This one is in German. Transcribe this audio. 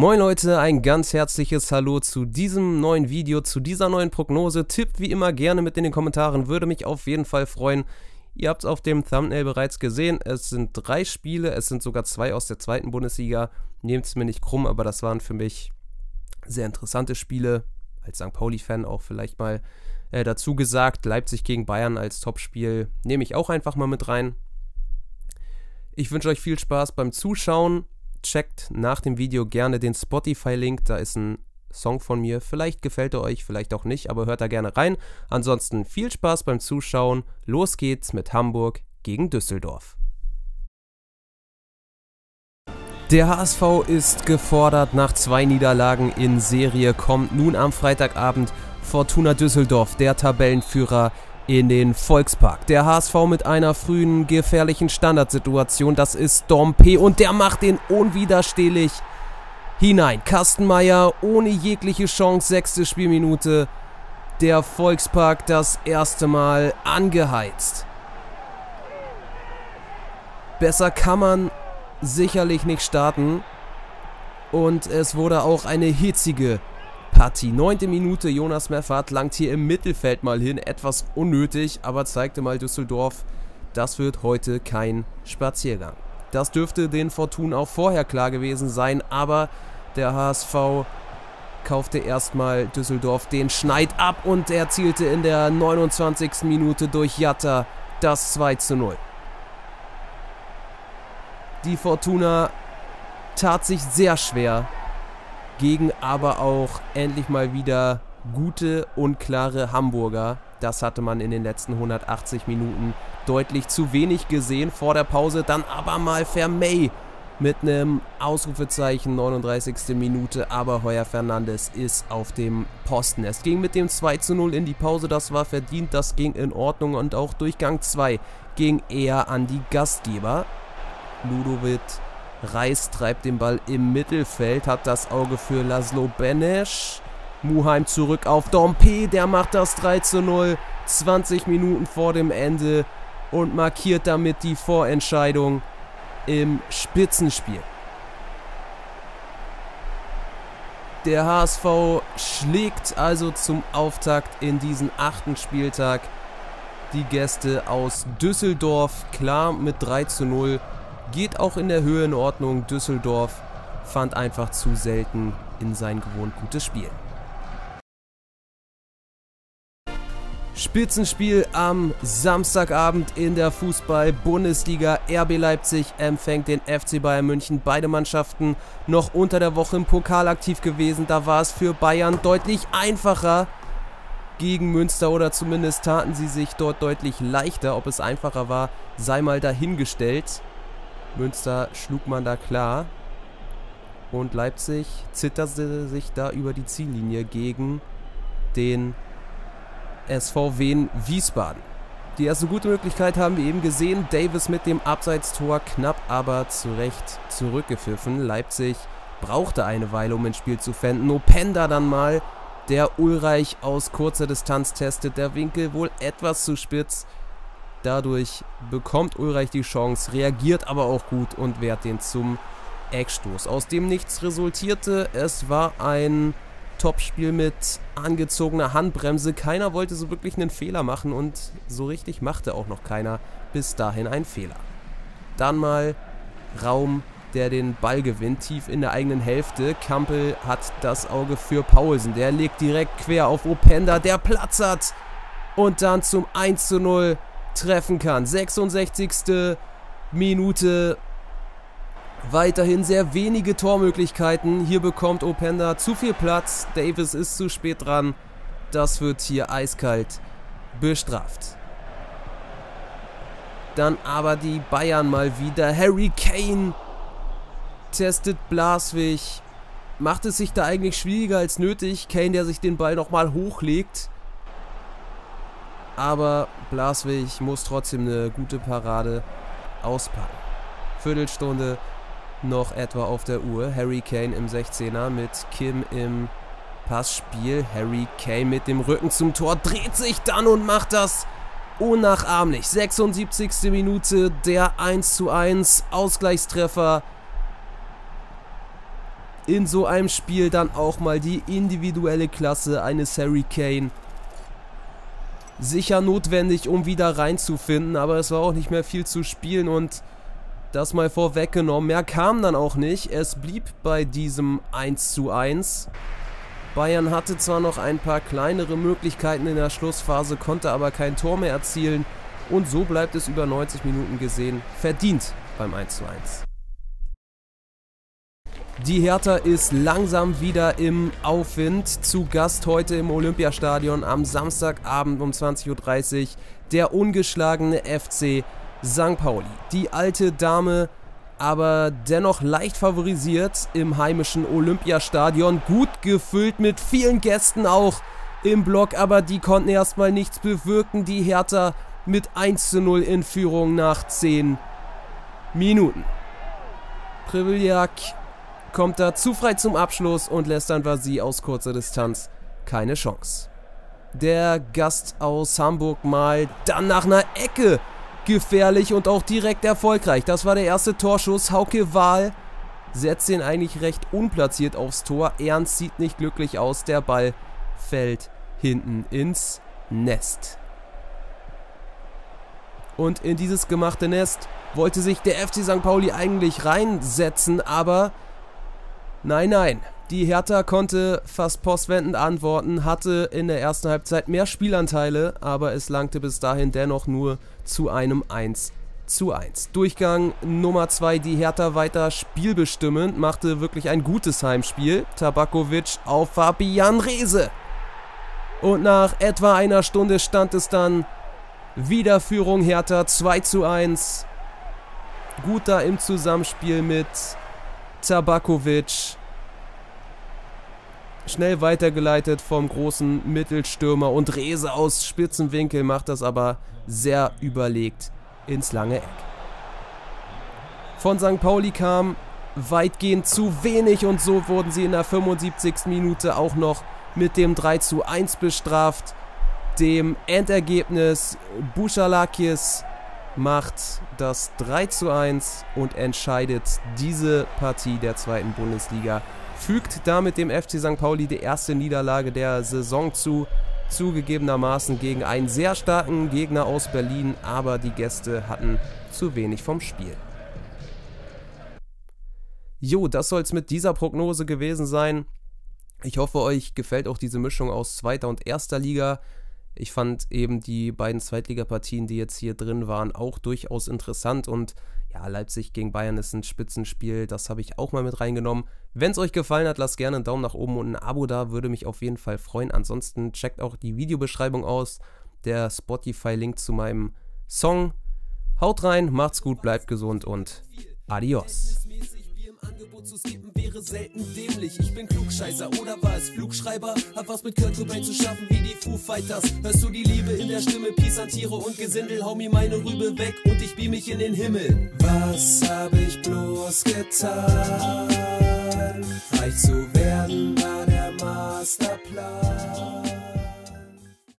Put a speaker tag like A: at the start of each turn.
A: Moin Leute, ein ganz herzliches Hallo zu diesem neuen Video, zu dieser neuen Prognose. Tippt wie immer gerne mit in den Kommentaren, würde mich auf jeden Fall freuen. Ihr habt es auf dem Thumbnail bereits gesehen, es sind drei Spiele, es sind sogar zwei aus der zweiten Bundesliga. Nehmt es mir nicht krumm, aber das waren für mich sehr interessante Spiele. Als St. Pauli-Fan auch vielleicht mal äh, dazu gesagt. Leipzig gegen Bayern als Topspiel nehme ich auch einfach mal mit rein. Ich wünsche euch viel Spaß beim Zuschauen. Checkt nach dem Video gerne den Spotify-Link. Da ist ein Song von mir. Vielleicht gefällt er euch, vielleicht auch nicht, aber hört da gerne rein. Ansonsten viel Spaß beim Zuschauen. Los geht's mit Hamburg gegen Düsseldorf. Der HSV ist gefordert. Nach zwei Niederlagen in Serie kommt nun am Freitagabend Fortuna Düsseldorf, der Tabellenführer, in den Volkspark. Der HSV mit einer frühen gefährlichen Standardsituation, das ist Dompe und der macht den unwiderstehlich hinein. Kastenmeier ohne jegliche Chance, sechste Spielminute. Der Volkspark das erste Mal angeheizt. Besser kann man sicherlich nicht starten. Und es wurde auch eine hitzige Partie. Neunte Minute, Jonas Meffert langt hier im Mittelfeld mal hin. Etwas unnötig, aber zeigte mal Düsseldorf, das wird heute kein Spaziergang. Das dürfte den Fortun auch vorher klar gewesen sein, aber der HSV kaufte erstmal Düsseldorf den Schneid ab und erzielte in der 29. Minute durch Jatta das 2 zu 0. Die Fortuna tat sich sehr schwer gegen aber auch endlich mal wieder gute und klare Hamburger. Das hatte man in den letzten 180 Minuten deutlich zu wenig gesehen. Vor der Pause dann aber mal Vermey mit einem Ausrufezeichen, 39. Minute, aber Heuer Fernandes ist auf dem Posten. Es ging mit dem 2 zu 0 in die Pause, das war verdient, das ging in Ordnung und auch Durchgang 2 ging eher an die Gastgeber. Ludovic Reis treibt den Ball im Mittelfeld, hat das Auge für Laszlo Benesch. Muheim zurück auf Dompe, der macht das 3 zu 0. 20 Minuten vor dem Ende und markiert damit die Vorentscheidung im Spitzenspiel. Der HSV schlägt also zum Auftakt in diesen achten Spieltag die Gäste aus Düsseldorf klar mit 3 zu 0 Geht auch in der Höhe in Ordnung. Düsseldorf fand einfach zu selten in sein gewohnt gutes Spiel. Spitzenspiel am Samstagabend in der Fußball-Bundesliga. RB Leipzig empfängt den FC Bayern München. Beide Mannschaften noch unter der Woche im Pokal aktiv gewesen. Da war es für Bayern deutlich einfacher gegen Münster oder zumindest taten sie sich dort deutlich leichter. Ob es einfacher war, sei mal dahingestellt. Münster schlug man da klar. Und Leipzig zitterte sich da über die Ziellinie gegen den SVW Wiesbaden. Die erste gute Möglichkeit haben wir eben gesehen. Davis mit dem Abseitstor knapp aber zurecht zurückgepfiffen. Leipzig brauchte eine Weile, um ins Spiel zu fänden. Openda dann mal, der Ulreich aus kurzer Distanz testet. Der Winkel wohl etwas zu spitz. Dadurch bekommt Ulreich die Chance, reagiert aber auch gut und wehrt den zum Eckstoß. Aus dem nichts resultierte. Es war ein Topspiel mit angezogener Handbremse. Keiner wollte so wirklich einen Fehler machen und so richtig machte auch noch keiner bis dahin einen Fehler. Dann mal Raum, der den Ball gewinnt, tief in der eigenen Hälfte. Kampel hat das Auge für Paulsen. Der legt direkt quer auf Openda, der Platz hat. Und dann zum 1 zu 0 treffen kann. 66. Minute. Weiterhin sehr wenige Tormöglichkeiten. Hier bekommt Openda zu viel Platz. Davis ist zu spät dran. Das wird hier eiskalt bestraft. Dann aber die Bayern mal wieder. Harry Kane testet Blaswig. Macht es sich da eigentlich schwieriger als nötig. Kane, der sich den Ball nochmal hochlegt aber Blaswig muss trotzdem eine gute Parade auspacken. Viertelstunde noch etwa auf der Uhr. Harry Kane im 16er mit Kim im Passspiel. Harry Kane mit dem Rücken zum Tor dreht sich dann und macht das unnachahmlich. 76. Minute der 1 zu 1 Ausgleichstreffer in so einem Spiel dann auch mal die individuelle Klasse eines Harry Kane. Sicher notwendig, um wieder reinzufinden, aber es war auch nicht mehr viel zu spielen und das mal vorweggenommen. Mehr kam dann auch nicht. Es blieb bei diesem 1 zu 1. Bayern hatte zwar noch ein paar kleinere Möglichkeiten in der Schlussphase, konnte aber kein Tor mehr erzielen. Und so bleibt es über 90 Minuten gesehen verdient beim 1 zu 1. Die Hertha ist langsam wieder im Aufwind. Zu Gast heute im Olympiastadion am Samstagabend um 20.30 Uhr der ungeschlagene FC St. Pauli. Die alte Dame, aber dennoch leicht favorisiert im heimischen Olympiastadion. Gut gefüllt mit vielen Gästen auch im Block, aber die konnten erstmal nichts bewirken. Die Hertha mit 1 zu 0 in Führung nach 10 Minuten. Priviljak kommt da zu frei zum Abschluss und lässt dann Vasi aus kurzer Distanz keine Chance. Der Gast aus Hamburg mal dann nach einer Ecke gefährlich und auch direkt erfolgreich. Das war der erste Torschuss. Hauke Wahl setzt ihn eigentlich recht unplatziert aufs Tor. Ernst sieht nicht glücklich aus. Der Ball fällt hinten ins Nest. Und in dieses gemachte Nest wollte sich der FC St. Pauli eigentlich reinsetzen, aber nein, nein. Die Hertha konnte fast postwendend antworten, hatte in der ersten Halbzeit mehr Spielanteile, aber es langte bis dahin dennoch nur zu einem 1 zu 1. Durchgang Nummer 2, die Hertha weiter spielbestimmend, machte wirklich ein gutes Heimspiel. Tabakovic auf Fabian Rehse. Und nach etwa einer Stunde stand es dann Wiederführung Hertha 2 zu 1. Gut da im Zusammenspiel mit Tabakovic. Schnell weitergeleitet vom großen Mittelstürmer und Rese aus Spitzenwinkel macht das aber sehr überlegt ins lange Eck. Von St. Pauli kam weitgehend zu wenig und so wurden sie in der 75. Minute auch noch mit dem 3 zu 1 bestraft. Dem Endergebnis Buchalakis macht das 3 zu 1 und entscheidet diese Partie der zweiten Bundesliga fügt damit dem FC St. Pauli die erste Niederlage der Saison zu. Zugegebenermaßen gegen einen sehr starken Gegner aus Berlin, aber die Gäste hatten zu wenig vom Spiel. Jo, das soll es mit dieser Prognose gewesen sein. Ich hoffe, euch gefällt auch diese Mischung aus zweiter und erster Liga. Ich fand eben die beiden Zweitligapartien, die jetzt hier drin waren, auch durchaus interessant und ja, Leipzig gegen Bayern ist ein Spitzenspiel, das habe ich auch mal mit reingenommen. Wenn es euch gefallen hat, lasst gerne einen Daumen nach oben und ein Abo da, würde mich auf jeden Fall freuen. Ansonsten checkt auch die Videobeschreibung aus, der Spotify-Link zu meinem Song. Haut rein, macht's gut, bleibt gesund und adios zu skippen wäre selten dämlich. Ich bin Klugscheißer oder war es Flugschreiber? Hab was mit Kurt Cobain zu schaffen wie die Foo Fighters. Hörst du die Liebe in der Stimme? Peace an Tiere und Gesindel. Hau mir meine Rübe weg und ich beam mich in den Himmel. Was hab ich bloß getan? Reich zu werden war der Masterplan.